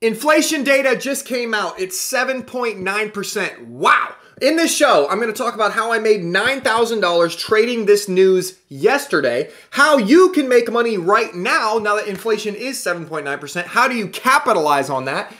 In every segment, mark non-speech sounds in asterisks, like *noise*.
Inflation data just came out. It's 7.9%. Wow. In this show, I'm going to talk about how I made $9,000 trading this news yesterday, how you can make money right now, now that inflation is 7.9%. How do you capitalize on that?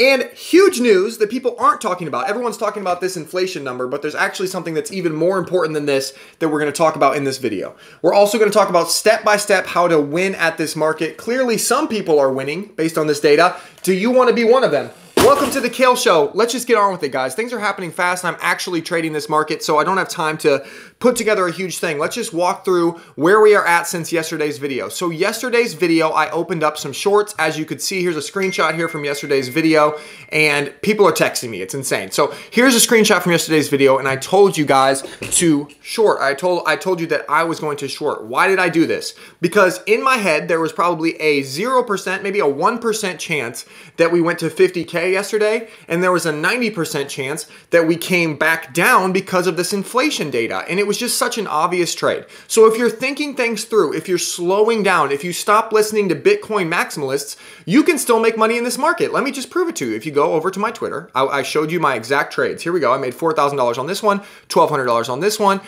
And huge news that people aren't talking about. Everyone's talking about this inflation number, but there's actually something that's even more important than this that we're going to talk about in this video. We're also going to talk about step by step how to win at this market. Clearly, some people are winning based on this data. Do you want to be one of them? Welcome to the Kale Show. Let's just get on with it, guys. Things are happening fast. I'm actually trading this market, so I don't have time to put together a huge thing. Let's just walk through where we are at since yesterday's video. So yesterday's video, I opened up some shorts. As you could see, here's a screenshot here from yesterday's video, and people are texting me. It's insane. So here's a screenshot from yesterday's video, and I told you guys to short. I told I told you that I was going to short. Why did I do this? Because in my head, there was probably a 0%, maybe a 1% chance that we went to 50K yesterday, and there was a 90% chance that we came back down because of this inflation data. And it was just such an obvious trade. So if you're thinking things through, if you're slowing down, if you stop listening to Bitcoin maximalists, you can still make money in this market. Let me just prove it to you. If you go over to my Twitter, I, I showed you my exact trades. Here we go. I made $4,000 on this one, $1,200 on this one,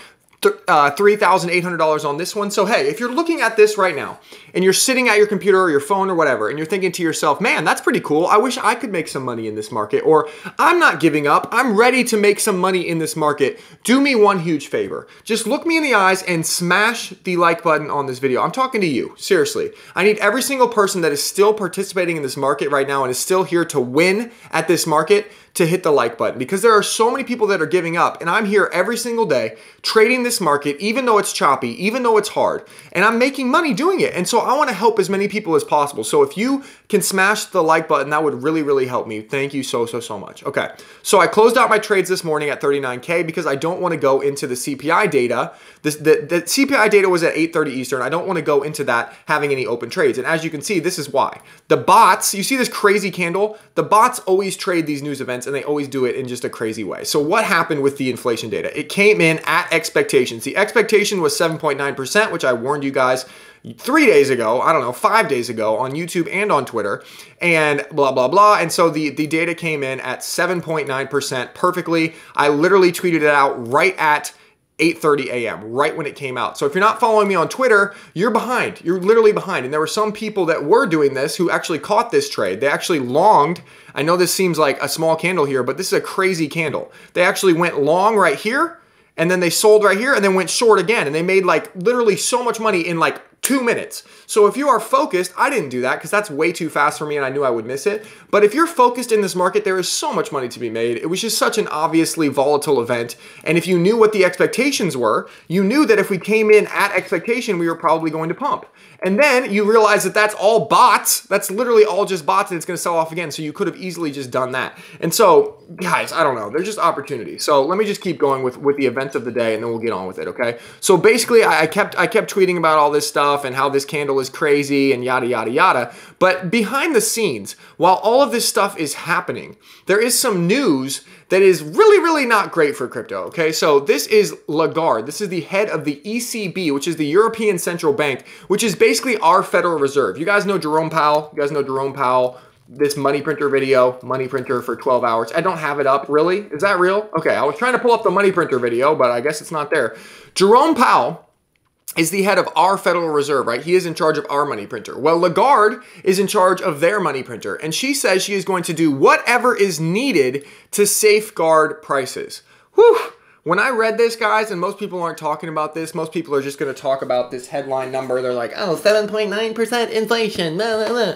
uh, $3,800 on this one. So, hey, if you're looking at this right now and you're sitting at your computer or your phone or whatever, and you're thinking to yourself, man, that's pretty cool. I wish I could make some money in this market. Or I'm not giving up. I'm ready to make some money in this market. Do me one huge favor. Just look me in the eyes and smash the like button on this video. I'm talking to you, seriously. I need every single person that is still participating in this market right now and is still here to win at this market to hit the like button because there are so many people that are giving up. And I'm here every single day trading this market, even though it's choppy, even though it's hard, and I'm making money doing it. And so I want to help as many people as possible. So if you can smash the like button, that would really, really help me. Thank you so, so, so much. Okay. So I closed out my trades this morning at 39K because I don't want to go into the CPI data. This, the, the CPI data was at 8.30 Eastern. I don't want to go into that having any open trades. And as you can see, this is why. The bots, you see this crazy candle? The bots always trade these news events and they always do it in just a crazy way. So what happened with the inflation data? It came in at expectations. The expectation was 7.9%, which I warned you guys three days ago, I don't know, five days ago on YouTube and on Twitter, and blah, blah, blah. And so the, the data came in at 7.9% perfectly. I literally tweeted it out right at 8:30 a.m. right when it came out. So if you're not following me on Twitter, you're behind. You're literally behind. And there were some people that were doing this who actually caught this trade. They actually longed. I know this seems like a small candle here, but this is a crazy candle. They actually went long right here and then they sold right here and then went short again and they made like literally so much money in like two minutes. So if you are focused, I didn't do that because that's way too fast for me and I knew I would miss it. But if you're focused in this market, there is so much money to be made. It was just such an obviously volatile event. And if you knew what the expectations were, you knew that if we came in at expectation, we were probably going to pump. And then you realize that that's all bots. That's literally all just bots and it's going to sell off again. So you could have easily just done that. And so, guys, I don't know. There's just opportunities. So let me just keep going with, with the events of the day and then we'll get on with it, okay? So basically, I, I kept I kept tweeting about all this stuff and how this candle is crazy and yada, yada, yada. But behind the scenes, while all of this stuff is happening, there is some news that is really, really not great for crypto. Okay, so this is Lagarde. This is the head of the ECB, which is the European Central Bank, which is basically our Federal Reserve. You guys know Jerome Powell. You guys know Jerome Powell. This money printer video, money printer for 12 hours. I don't have it up, really? Is that real? Okay, I was trying to pull up the money printer video, but I guess it's not there. Jerome Powell is the head of our Federal Reserve, right? He is in charge of our money printer. Well, Lagarde is in charge of their money printer, and she says she is going to do whatever is needed to safeguard prices. Whew. When I read this, guys, and most people aren't talking about this, most people are just going to talk about this headline number. They're like, oh, 7.9% inflation. Blah, blah, blah.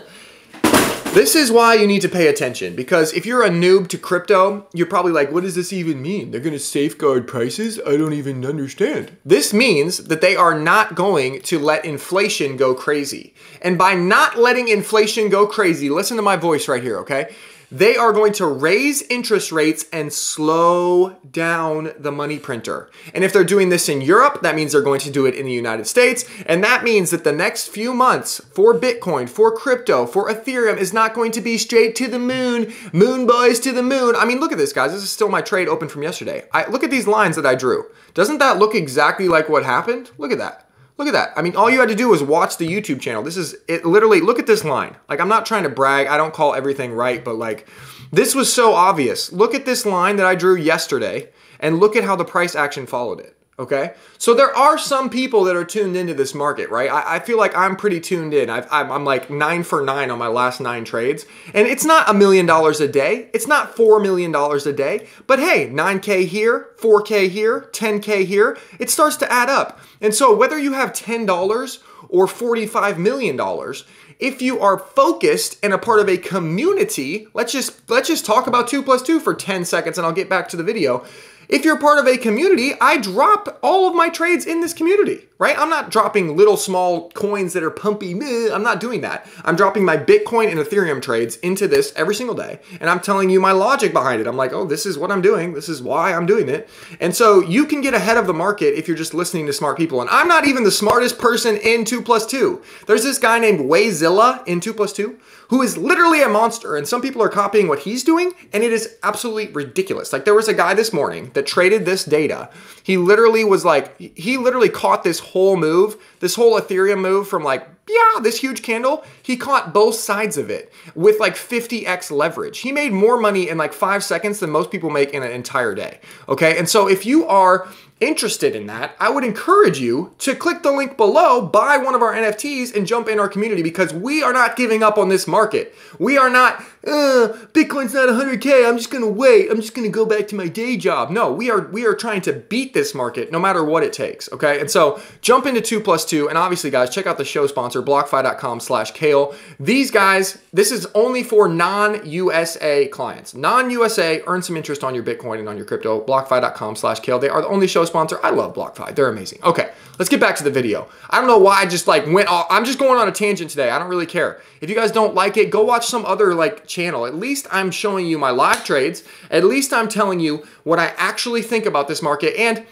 This is why you need to pay attention because if you're a noob to crypto, you're probably like, what does this even mean? They're going to safeguard prices? I don't even understand. This means that they are not going to let inflation go crazy. And by not letting inflation go crazy, listen to my voice right here, okay? They are going to raise interest rates and slow down the money printer. And if they're doing this in Europe, that means they're going to do it in the United States. And that means that the next few months for Bitcoin, for crypto, for Ethereum is not going to be straight to the moon, moon boys to the moon. I mean, look at this, guys. This is still my trade open from yesterday. I, look at these lines that I drew. Doesn't that look exactly like what happened? Look at that. Look at that. I mean, all you had to do was watch the YouTube channel. This is it literally look at this line. Like I'm not trying to brag. I don't call everything right, but like this was so obvious. Look at this line that I drew yesterday and look at how the price action followed it. Okay, so there are some people that are tuned into this market, right? I, I feel like I'm pretty tuned in. i am like nine for nine on my last nine trades, and it's not a million dollars a day. It's not four million dollars a day, but hey, 9K here, 4K here, 10K here, it starts to add up. And so whether you have $10 or $45 million, if you are focused and a part of a community, let's just let's just talk about 2 plus 2 for 10 seconds and I'll get back to the video. If you're part of a community, I drop all of my trades in this community, right? I'm not dropping little small coins that are pumpy. I'm not doing that. I'm dropping my Bitcoin and Ethereum trades into this every single day. And I'm telling you my logic behind it. I'm like, oh, this is what I'm doing. This is why I'm doing it. And so you can get ahead of the market if you're just listening to smart people. And I'm not even the smartest person in 2 plus 2. There's this guy named Wayzilla in 2 plus 2 who is literally a monster. And some people are copying what he's doing, and it is absolutely ridiculous. Like there was a guy this morning that traded this data. He literally was like, he literally caught this whole move, this whole Ethereum move from like, yeah, this huge candle. He caught both sides of it with like 50x leverage. He made more money in like five seconds than most people make in an entire day. Okay. And so if you are interested in that, I would encourage you to click the link below, buy one of our NFTs, and jump in our community because we are not giving up on this market. We are not, uh, Bitcoin's not 100K, I'm just gonna wait, I'm just gonna go back to my day job. No, we are we are trying to beat this market no matter what it takes, okay? And so jump into 2 plus 2, and obviously guys, check out the show sponsor, blockfi.com slash kale. These guys, this is only for non-USA clients. Non-USA, earn some interest on your Bitcoin and on your crypto, blockfi.com slash kale. They are the only show sponsor. I love BlockFi. They're amazing. Okay, let's get back to the video. I don't know why I just like went off. I'm just going on a tangent today. I don't really care. If you guys don't like it, go watch some other like channel. At least I'm showing you my live trades. At least I'm telling you what I actually think about this market. And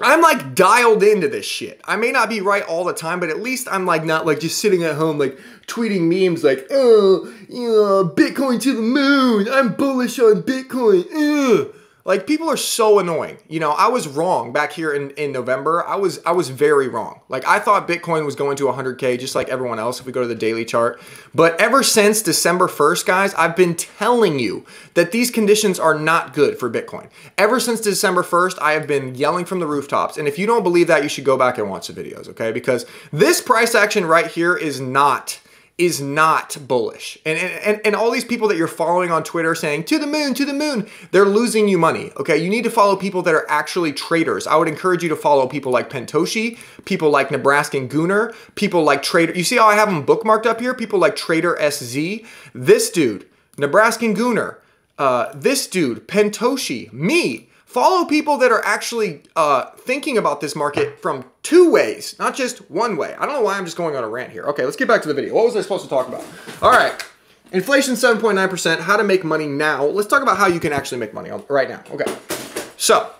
I'm like dialed into this shit. I may not be right all the time, but at least I'm like not like just sitting at home like tweeting memes like, oh, yeah, Bitcoin to the moon. I'm bullish on Bitcoin. Ugh. Like people are so annoying. You know, I was wrong back here in, in November. I was I was very wrong. Like I thought Bitcoin was going to 100k just like everyone else if we go to the daily chart. But ever since December 1st, guys, I've been telling you that these conditions are not good for Bitcoin. Ever since December 1st, I have been yelling from the rooftops. And if you don't believe that, you should go back and watch the videos, okay? Because this price action right here is not is not bullish. And, and, and all these people that you're following on Twitter saying, to the moon, to the moon, they're losing you money, okay? You need to follow people that are actually traders. I would encourage you to follow people like Pentoshi, people like Nebraskan Gooner, people like Trader. You see how I have them bookmarked up here? People like Trader SZ. This dude, Nebraskan Gooner, uh, this dude, Pentoshi, me, Follow people that are actually uh, thinking about this market from two ways, not just one way. I don't know why I'm just going on a rant here. Okay, let's get back to the video. What was I supposed to talk about? All right. Inflation 7.9%, how to make money now. Let's talk about how you can actually make money right now. Okay. So,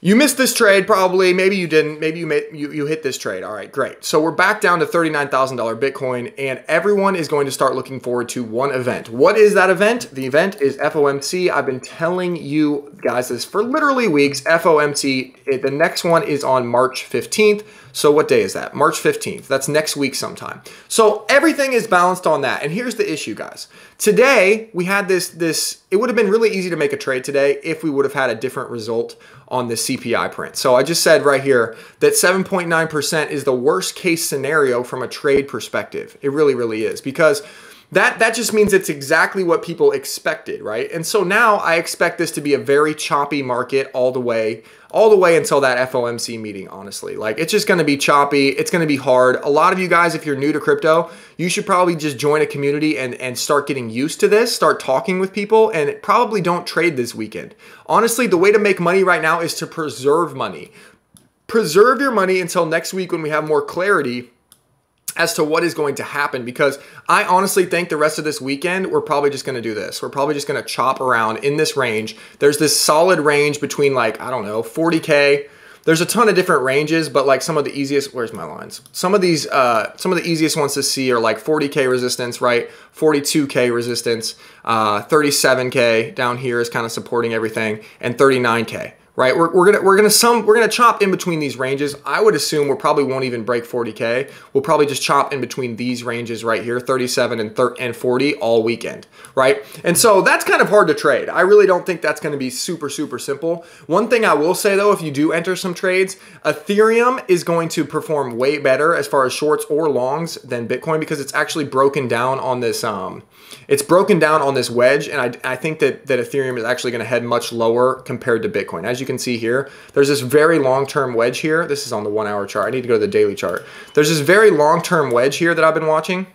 you missed this trade probably. Maybe you didn't. Maybe you made you, you hit this trade. All right, great. So we're back down to $39,000 Bitcoin and everyone is going to start looking forward to one event. What is that event? The event is FOMC. I've been telling you guys this for literally weeks. FOMC, the next one is on March 15th. So what day is that? March 15th. That's next week sometime. So everything is balanced on that. And here's the issue, guys. Today, we had this, this, it would have been really easy to make a trade today if we would have had a different result on the CPI print. So I just said right here that 7.9% is the worst case scenario from a trade perspective. It really, really is because that that just means it's exactly what people expected, right? And so now I expect this to be a very choppy market all the way all the way until that FOMC meeting, honestly. Like it's just going to be choppy, it's going to be hard. A lot of you guys if you're new to crypto, you should probably just join a community and and start getting used to this, start talking with people and probably don't trade this weekend. Honestly, the way to make money right now is to preserve money. Preserve your money until next week when we have more clarity as to what is going to happen because I honestly think the rest of this weekend we're probably just going to do this. We're probably just going to chop around in this range. There's this solid range between like I don't know 40k. There's a ton of different ranges, but like some of the easiest. Where's my lines? Some of these, uh, some of the easiest ones to see are like 40k resistance, right? 42k resistance, uh, 37k down here is kind of supporting everything, and 39k right? We're, we're gonna we're gonna some we're gonna chop in between these ranges. I would assume we probably won't even break 40k. We'll probably just chop in between these ranges right here, 37 and 30 and 40 all weekend, right? And so that's kind of hard to trade. I really don't think that's going to be super super simple. One thing I will say though, if you do enter some trades, Ethereum is going to perform way better as far as shorts or longs than Bitcoin because it's actually broken down on this um it's broken down on this wedge and I, I think that that Ethereum is actually going to head much lower compared to Bitcoin. As you can see here, there's this very long-term wedge here. This is on the 1 hour chart. I need to go to the daily chart. There's this very long-term wedge here that I've been watching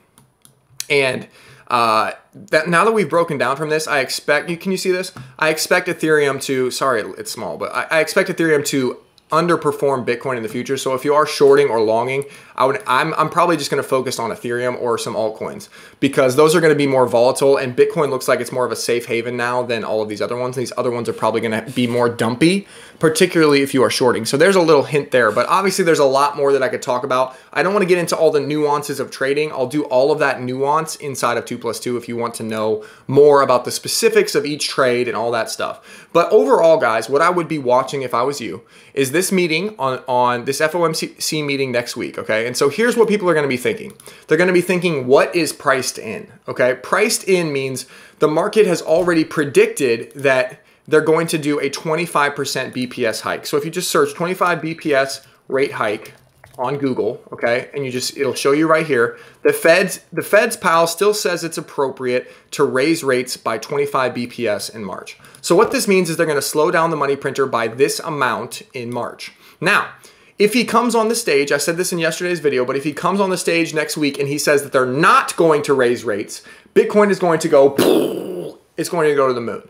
and uh, that now that we've broken down from this, I expect you. Can you see this? I expect Ethereum to. Sorry, it's small, but I, I expect Ethereum to underperform Bitcoin in the future. So if you are shorting or longing, I would I'm, I'm probably just going to focus on Ethereum or some altcoins because those are going to be more volatile and Bitcoin looks like it's more of a safe haven now than all of these other ones. These other ones are probably going to be more dumpy, particularly if you are shorting. So there's a little hint there, but obviously there's a lot more that I could talk about. I don't want to get into all the nuances of trading. I'll do all of that nuance inside of 2 plus 2 if you want to know more about the specifics of each trade and all that stuff. But overall, guys, what I would be watching if I was you is this meeting on, on this FOMC meeting next week, okay? And so here's what people are going to be thinking. They're going to be thinking, what is priced in? Okay, priced in means the market has already predicted that they're going to do a 25% BPS hike. So if you just search 25 BPS rate hike on Google, okay, and you just it'll show you right here. The Fed's the Fed's Powell still says it's appropriate to raise rates by 25 BPS in March. So what this means is they're going to slow down the money printer by this amount in March. Now, if he comes on the stage, I said this in yesterday's video, but if he comes on the stage next week and he says that they're not going to raise rates, Bitcoin is going to go, *laughs* it's going to go to the moon.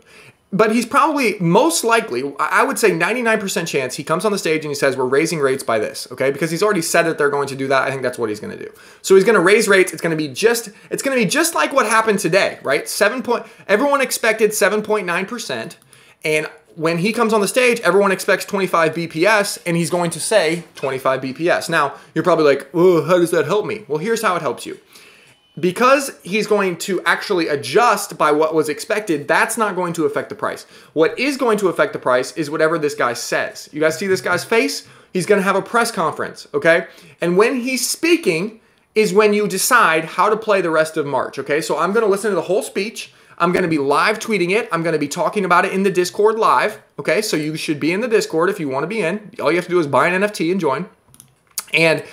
But he's probably most likely, I would say 99% chance he comes on the stage and he says, We're raising rates by this, okay? Because he's already said that they're going to do that. I think that's what he's to do. So he's going to raise rates. It's to be just, it's going to be just like what happened today, right? Seven point, everyone expected 7.9%. And when he comes on the stage, everyone expects 25 BPS and he's going to say 25 BPS. Now, you're probably like, oh, how does that help me? Well, here's how it helps you. Because he's going to actually adjust by what was expected, that's not going to affect the price. What is going to affect the price is whatever this guy says. You guys see this guy's face? He's going to have a press conference, okay? And when he's speaking is when you decide how to play the rest of March, okay? So I'm going to listen to the whole speech. I'm going to be live tweeting it. I'm going to be talking about it in the Discord live. Okay, so you should be in the Discord if you want to be in. All you have to do is buy an NFT and join. And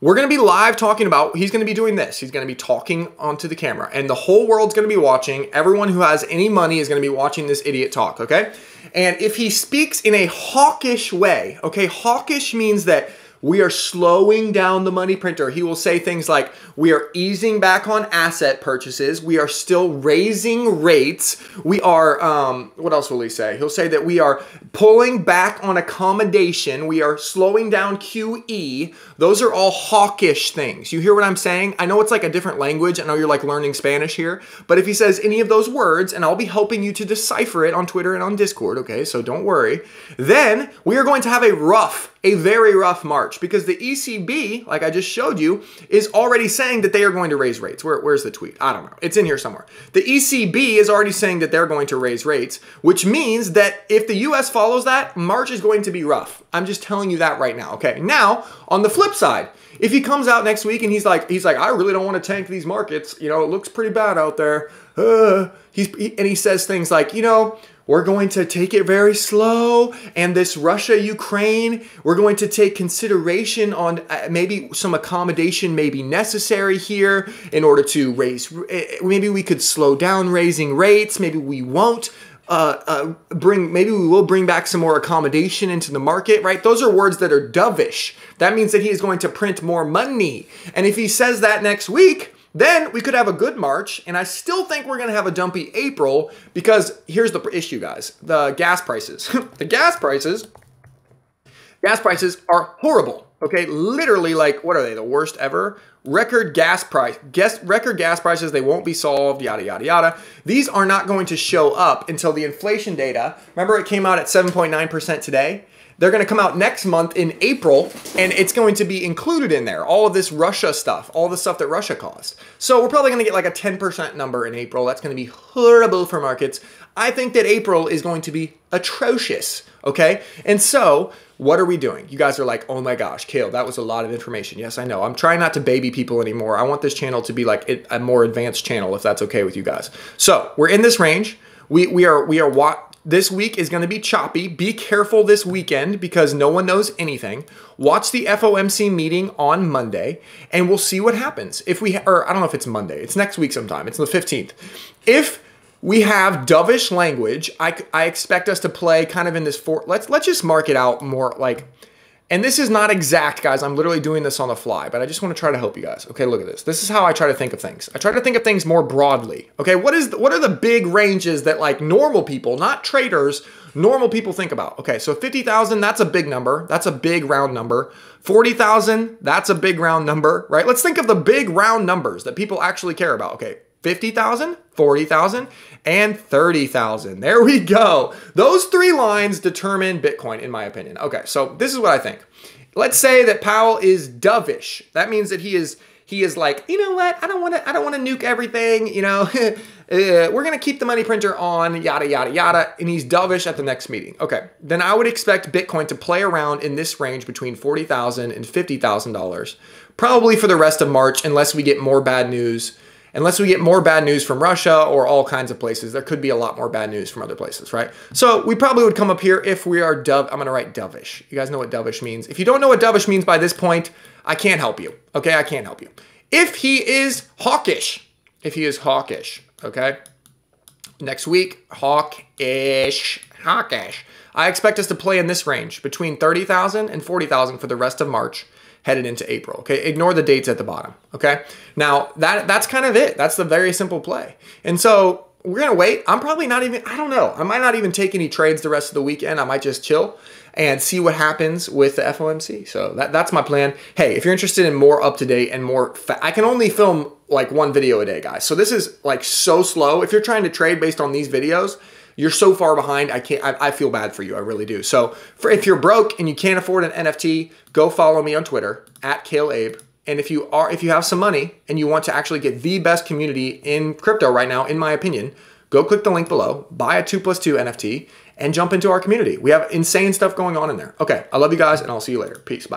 we're going to be live talking about, he's going to be doing this. He's going to be talking onto the camera, and the whole world's going to be watching. Everyone who has any money is going to be watching this idiot talk, okay? And if he speaks in a hawkish way, okay, hawkish means that we are slowing down the money printer. He will say things like, we are easing back on asset purchases. We are still raising rates. We are, um, what else will he say? He'll say that we are pulling back on accommodation. We are slowing down QE. Those are all hawkish things. You hear what I'm saying? I know it's like a different language. I know you're like learning Spanish here. But if he says any of those words, and I'll be helping you to decipher it on Twitter and on Discord, okay? So don't worry. Then we are going to have a rough a very rough March because the ECB, like I just showed you, is already saying that they are going to raise rates. Where, where's the tweet? I don't know. It's in here somewhere. The ECB is already saying that they're going to raise rates, which means that if the US follows that, March is going to be rough. I'm just telling you that right now. Okay. Now, on the flip side, if he comes out next week and he's like, he's like, I really don't want to tank these markets. You know, it looks pretty bad out there. Uh, he's he, and he says things like, you know, we're going to take it very slow. And this Russia Ukraine, we're going to take consideration on uh, maybe some accommodation may be necessary here in order to raise. Eh, maybe we could slow down raising rates. Maybe we won't. Uh, uh, bring maybe we will bring back some more accommodation into the market, right? Those are words that are dovish. That means that he is going to print more money. And if he says that next week, then we could have a good March, and I still think we're going to have a dumpy April because here's the issue, guys. The gas prices. *laughs* the gas prices, gas prices are horrible. Okay, literally like what are they? The worst ever. Record gas price, guess record gas prices. They won't be solved. Yada yada yada. These are not going to show up until the inflation data. Remember, it came out at 7.9% today. They're going to come out next month in April, and it's going to be included in there. All of this Russia stuff, all the stuff that Russia caused. So we're probably going to get like a 10% number in April. That's going to be horrible for markets. I think that April is going to be atrocious. Okay. And so what are we doing? You guys are like, oh my gosh, Kale, that was a lot of information. Yes, I know. I'm trying not to baby people anymore. I want this channel to be like a more advanced channel, if that's okay with you guys. So we're in this range. We, we are, we are what this week is going to be choppy. Be careful this weekend because no one knows anything. Watch the FOMC meeting on Monday and we'll see what happens. If we, or I don't know if it's Monday, it's next week sometime, it's the 15th. If we have dovish language. I, I expect us to play kind of in this four. Let's let's just mark it out more like. And this is not exact, guys. I'm literally doing this on the fly, but I just want to try to help you guys. Okay, look at this. This is how I try to think of things. I try to think of things more broadly. Okay, what is the, what are the big ranges that like normal people, not traders, normal people think about? Okay, so 50,000, that's a big number. That's a big round number. 40,000, that's a big round number, right? Let's think of the big round numbers that people actually care about. Okay, 50,000, 40,000, and 30,000. There we go. Those three lines determine Bitcoin, in my opinion. Okay, so this is what I think. Let's say that Powell is dovish. That means that he is he is like, you know what? I don't want to. I don't want to nuke everything. You know, *laughs* uh, we're gonna keep the money printer on. Yada yada yada. And he's dovish at the next meeting. Okay, then I would expect Bitcoin to play around in this range between forty thousand and fifty thousand dollars, probably for the rest of March, unless we get more bad news unless we get more bad news from Russia or all kinds of places. There could be a lot more bad news from other places, right? So we probably would come up here if we are dove. I'm going to write dovish. You guys know what dovish means. If you don't know what dovish means by this point, I can't help you. Okay, I can't help you. If he is hawkish, if he is hawkish, okay? Next week, hawkish, hawkish. I expect us to play in this range between 30,000 and 40,000 for the rest of March headed into April. Okay, ignore the dates at the bottom. Okay, now that that's kind of it. That's the very simple play. And so we're gonna wait. I'm probably not even. I don't know. I might not even take any trades the rest of the weekend. I might just chill and see what happens with the FOMC. So that, that's my plan. Hey, if you're interested in more up to date and more, I can only film like one video a day, guys. So this is like so slow. If you're trying to trade based on these videos, you're so far behind. I can't. I, I feel bad for you. I really do. So for, if you're broke and you can't afford an NFT, go follow me on Twitter at Kale Abe. And if you are, if you have some money and you want to actually get the best community in crypto right now, in my opinion, go click the link below, buy a two plus two NFT, and jump into our community. We have insane stuff going on in there. Okay, I love you guys, and I'll see you later. Peace. Bye.